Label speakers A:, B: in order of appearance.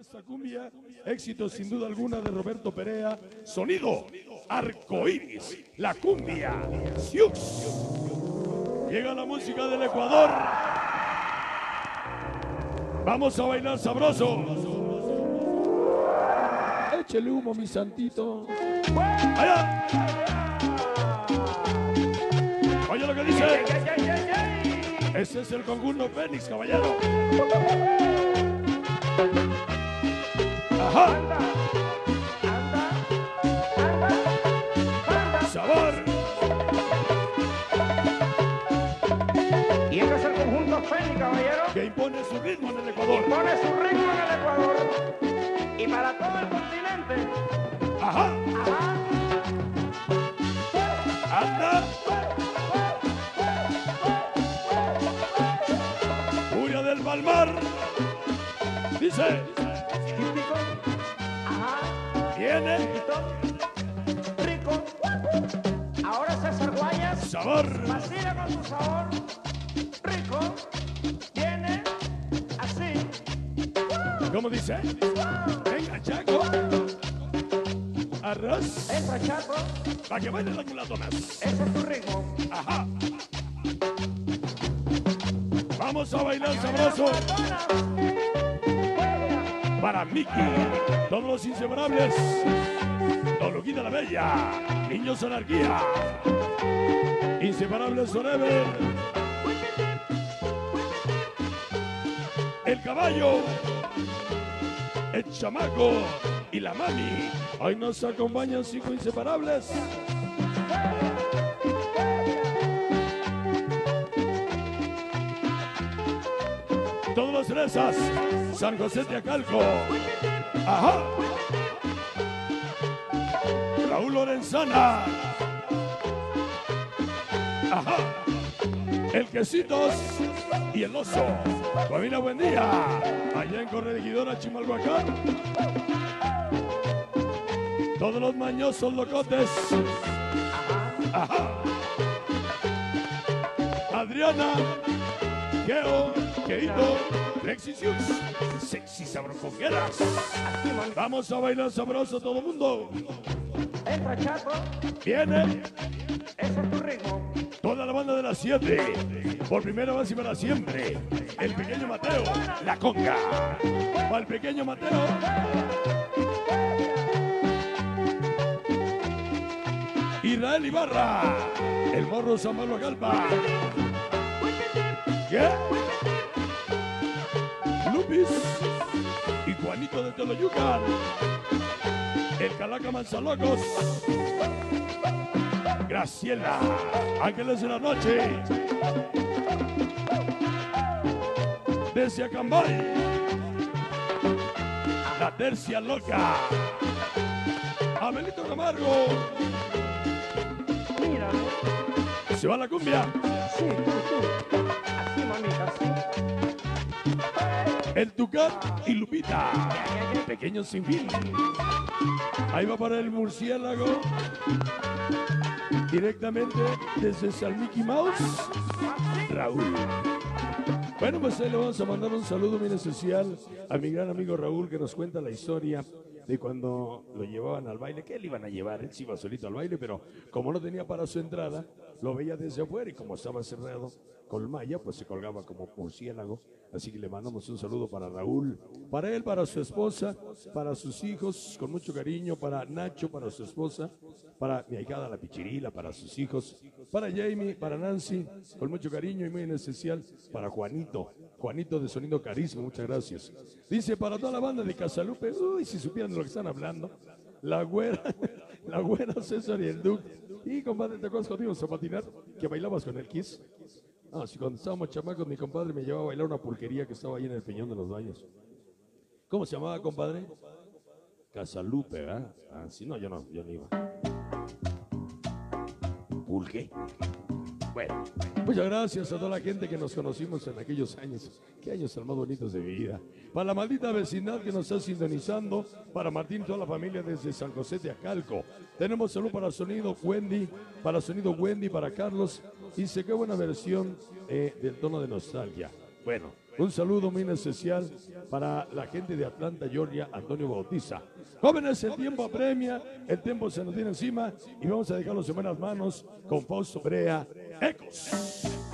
A: esta cumbia, éxito sin duda alguna de Roberto Perea, sonido arcoíris, la cumbia, Siux. Llega la música del Ecuador. Vamos a bailar sabroso. Échele humo, mi santito. Allá. Oye lo que dice. Ese es el conjunto Fénix, caballero. Sabor.
B: Y este es el conjunto Fénix, caballero.
A: Que impone su ritmo en el Ecuador.
B: Pone su ritmo en el Ecuador. Y para todo el continente.
A: Ajá.
B: Ajá.
A: Anda. Furia del Palmar. Dice.
B: Rico. Ahora César Guayas.
A: Sabor.
B: Vacila con su sabor. Rico. Viene así.
A: ¿Cómo dice? Venga, Chaco. Arroz.
B: Entra chato.
A: Para que bailen las mulatonas.
B: Ese es tu ritmo.
A: Ajá. Vamos a bailar sabroso para Mickey. Todos los inseparables. Don Luquita la Bella. Niños Anarquía. Inseparables Forever. El caballo. El chamaco. Y la mami. Hoy nos acompañan cinco inseparables. Todos los fresas. San José de Acalco. Ajá. Raúl Lorenzana. Ajá. El Quesitos y el Oso. Familia, buen día. Allá en Corregidora, Chimalhuacán. Todos los mañosos locotes. Ajá. Adriana. Geo. Sexy
B: man.
A: Vamos a bailar sabroso todo el mundo.
B: Entra chato.
A: Viene
B: Ese es tu ritmo.
A: toda la banda de las 7. Por primera vez y para siempre. El pequeño Mateo, la conga. Para el pequeño Mateo. Israel Ibarra. El morro San Pablo Galpa. De Teloyucan. El Calaca Manzalocos. Graciela, Ángeles de la Noche. Desde Acambay. La Tercia Loca. Abelito Camargo.
B: Mira.
A: Se va la cumbia.
B: Sí, tú. Así, mamita, así.
A: El Tucán y Lupita. Pequeño sin fin. Ahí va para el murciélago. Directamente desde San Mickey Mouse. Raúl. Bueno, pues ahí le vamos a mandar un saludo bien especial a mi gran amigo Raúl que nos cuenta la historia de cuando lo llevaban al baile. ¿Qué le iban a llevar? Él sí iba solito al baile, pero como no tenía para su entrada, lo veía desde afuera y como estaba cerrado con malla, pues se colgaba como murciélago. Así que le mandamos un saludo para Raúl, para él, para su esposa, para sus hijos, con mucho cariño, para Nacho, para su esposa, para mi ahijada la Pichirila, para sus hijos, para Jamie, para Nancy, con mucho cariño y muy en especial para Juanito, Juanito de Sonido Carisma, muchas gracias. Dice para toda la banda de Casalupe, uy, si supieran lo que están hablando, la güera, la güera César y el Duque. Y compadre, ¿te acuerdas cuando íbamos a patinar? Que bailabas con el Kiss. Ah, sí, cuando estábamos chamacos, mi compadre me llevaba a bailar una pulquería que estaba ahí en el Peñón de los Baños. ¿Cómo se llamaba, compadre? Casalupe, ¿verdad? Ah, sí, no, yo no, yo no iba. ¿Pulque? Bueno, muchas gracias a toda la gente que nos conocimos en aquellos años. Qué años tan más bonitos de vida. Para la maldita vecindad que nos está sintonizando, para Martín toda la familia desde San José de Acalco. Tenemos salud para sonido Wendy, para sonido Wendy, para Carlos. Dice, qué buena versión eh, del tono de nostalgia. Bueno, Un saludo muy especial para la gente de Atlanta, Georgia, Antonio Bautiza. Jóvenes, el tiempo apremia, el tiempo se nos viene encima y vamos a dejarlos en buenas manos con Fausto Brea. Ecos.